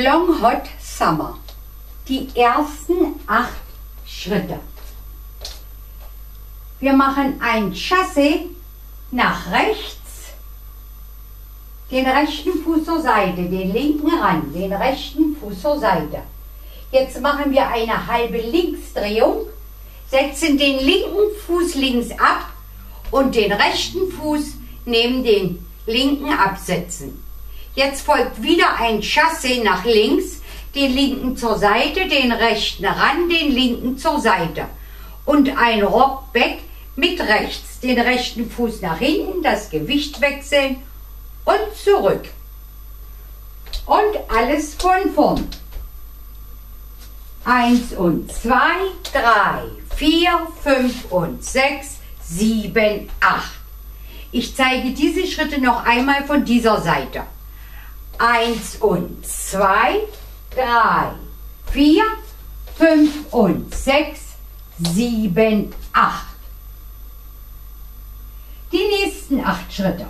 Long Hot Summer. Die ersten acht Schritte. Wir machen ein Chassé nach rechts, den rechten Fuß zur Seite, den linken ran, den rechten Fuß zur Seite. Jetzt machen wir eine halbe Linksdrehung, setzen den linken Fuß links ab und den rechten Fuß neben den linken absetzen. Jetzt folgt wieder ein Chassé nach links, den linken zur Seite, den rechten ran, den linken zur Seite. Und ein Rockback mit rechts, den rechten Fuß nach hinten, das Gewicht wechseln und zurück. Und alles von vorn. Eins und zwei, drei, vier, fünf und sechs, sieben, acht. Ich zeige diese Schritte noch einmal von dieser Seite. Eins und zwei, drei, vier, fünf und sechs, sieben, acht. Die nächsten acht Schritte.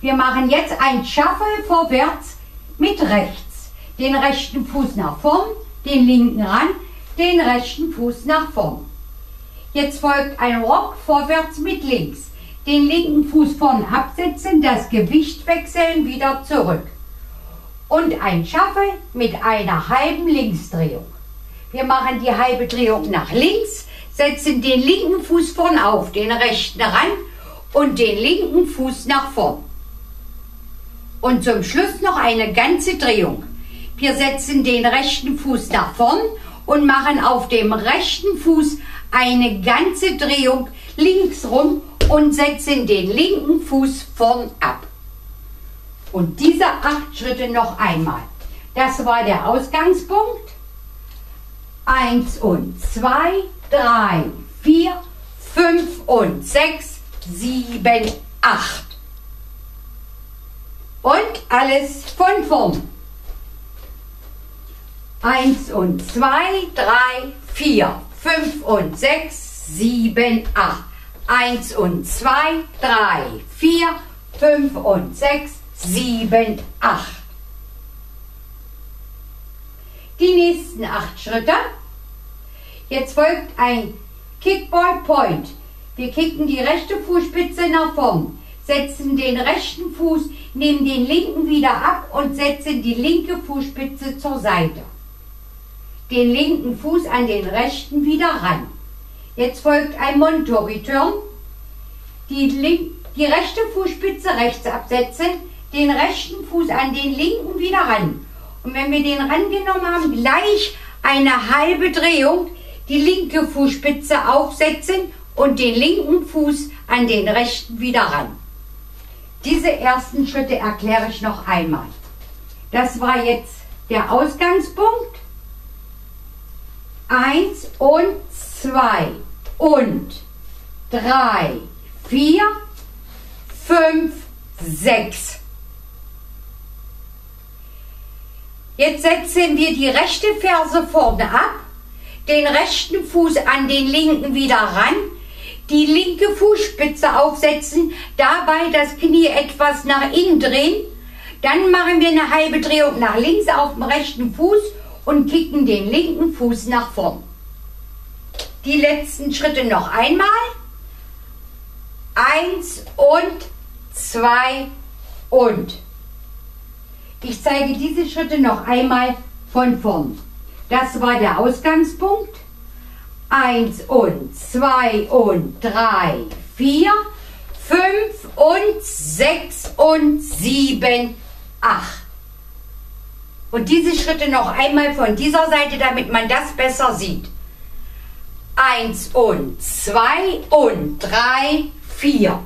Wir machen jetzt ein Shuffle vorwärts mit rechts. Den rechten Fuß nach vorn, den linken ran, den rechten Fuß nach vorn. Jetzt folgt ein Rock vorwärts mit links. Den linken Fuß vorn absetzen, das Gewicht wechseln, wieder zurück. Und ein Shuffle mit einer halben Linksdrehung. Wir machen die halbe Drehung nach links, setzen den linken Fuß vorn auf, den rechten ran und den linken Fuß nach vorn. Und zum Schluss noch eine ganze Drehung. Wir setzen den rechten Fuß nach vorn und machen auf dem rechten Fuß eine ganze Drehung links rum und setzen den linken Fuß vorn ab. Und diese acht Schritte noch einmal. Das war der Ausgangspunkt. Eins und zwei, drei, vier, fünf und sechs, sieben, acht. Und alles von vorn. Eins und zwei, drei, vier, fünf und sechs, sieben, acht. Eins und zwei, drei, vier, fünf und sechs, sieben, acht. Die nächsten acht Schritte. Jetzt folgt ein Kickball Point. Wir kicken die rechte Fußspitze nach vorn, setzen den rechten Fuß, nehmen den linken wieder ab und setzen die linke Fußspitze zur Seite. Den linken Fuß an den rechten wieder ran. Jetzt folgt ein Monto Return. Die, link, die rechte Fußspitze rechts absetzen, den rechten Fuß an den linken wieder ran. Und wenn wir den rangenommen haben, gleich eine halbe Drehung, die linke Fußspitze aufsetzen und den linken Fuß an den rechten wieder ran. Diese ersten Schritte erkläre ich noch einmal. Das war jetzt der Ausgangspunkt. Eins und zwei und drei, vier, fünf, sechs. Jetzt setzen wir die rechte Ferse vorne ab, den rechten Fuß an den linken wieder ran, die linke Fußspitze aufsetzen, dabei das Knie etwas nach innen drehen, dann machen wir eine halbe Drehung nach links auf dem rechten Fuß und kicken den linken Fuß nach vorn. Die letzten Schritte noch einmal. Eins und zwei und. Ich zeige diese Schritte noch einmal von vorn. Das war der Ausgangspunkt. Eins und zwei und drei, vier, fünf und sechs und sieben, acht. Und diese Schritte noch einmal von dieser Seite, damit man das besser sieht. Eins und zwei und drei, vier,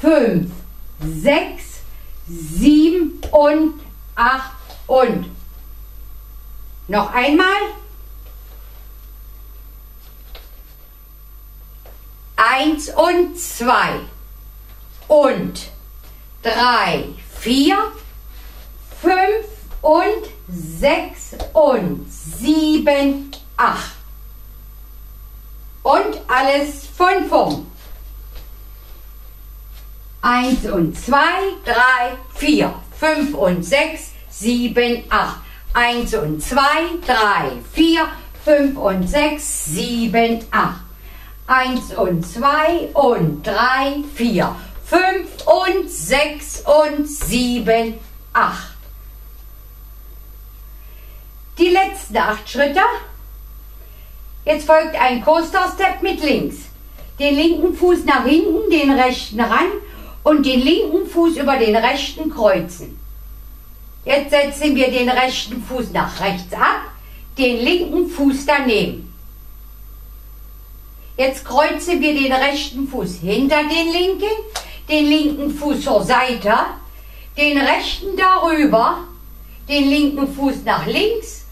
fünf, sechs, sieben und acht und. Noch einmal. Eins und zwei und drei, vier, fünf und sechs und sieben, acht. Und alles von vorn. Eins und zwei, drei, vier, fünf und sechs, sieben, acht. Eins und zwei, drei, vier, fünf und sechs, sieben, acht. Eins und zwei und drei, vier, fünf und sechs und sieben, acht. Die letzten acht Schritte. Jetzt folgt ein Coaster-Step mit links. Den linken Fuß nach hinten, den rechten ran und den linken Fuß über den rechten kreuzen. Jetzt setzen wir den rechten Fuß nach rechts ab, den linken Fuß daneben. Jetzt kreuzen wir den rechten Fuß hinter den linken, den linken Fuß zur Seite, den rechten darüber, den linken Fuß nach links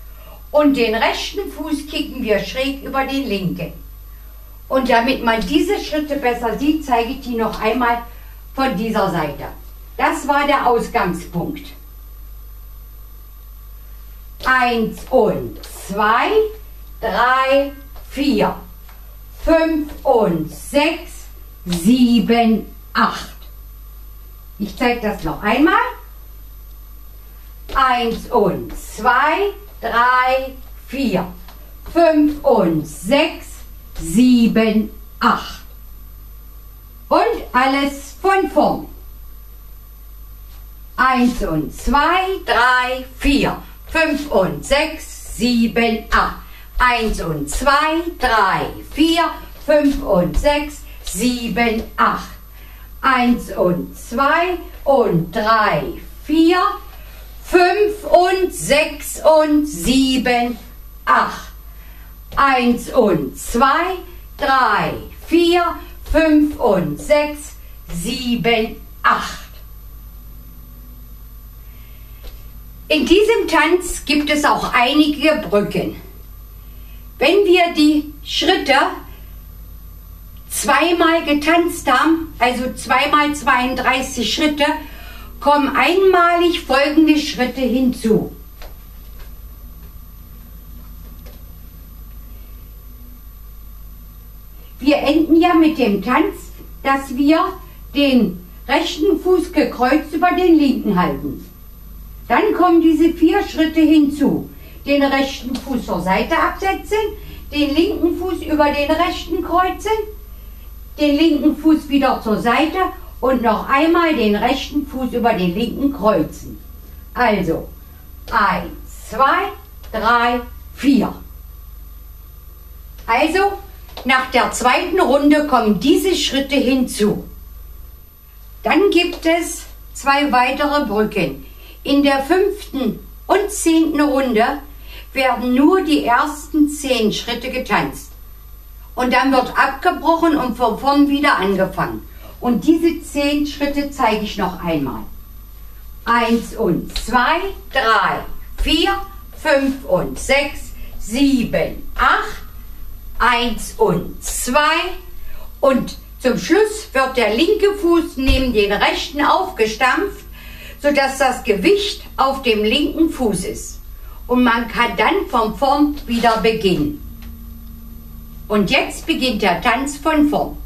und den rechten Fuß kicken wir schräg über den linken. Und damit man diese Schritte besser sieht, zeige ich die noch einmal von dieser Seite. Das war der Ausgangspunkt. Eins und zwei, drei, vier, fünf und sechs, sieben, acht. Ich zeige das noch einmal. Eins und zwei, drei, vier, fünf und sechs, sieben, acht. Und alles von vorn. Eins und zwei, drei, vier, fünf und sechs, sieben, acht. Eins und zwei, drei, vier, fünf und sechs, sieben, acht. Eins und zwei und drei, vier, fünf und sechs und sieben, acht. Eins und zwei, drei, vier, fünf und sechs, sieben, acht. In diesem Tanz gibt es auch einige Brücken. Wenn wir die Schritte zweimal getanzt haben, also zweimal 32 Schritte, kommen einmalig folgende Schritte hinzu. Wir enden ja mit dem Tanz, dass wir den rechten Fuß gekreuzt über den linken halten. Dann kommen diese vier Schritte hinzu. Den rechten Fuß zur Seite absetzen, den linken Fuß über den rechten kreuzen, den linken Fuß wieder zur Seite und noch einmal den rechten Fuß über den linken kreuzen. Also, eins, zwei, drei, vier. Also, nach der zweiten Runde kommen diese Schritte hinzu. Dann gibt es zwei weitere Brücken. In der fünften und zehnten Runde werden nur die ersten zehn Schritte getanzt. Und dann wird abgebrochen und von vorn wieder angefangen. Und diese zehn Schritte zeige ich noch einmal. Eins und zwei, drei, vier, fünf und sechs, sieben, acht, eins und zwei und zum Schluss wird der linke Fuß neben den rechten aufgestampft, sodass das Gewicht auf dem linken Fuß ist. Und man kann dann von vorn wieder beginnen. Und jetzt beginnt der Tanz von vorn.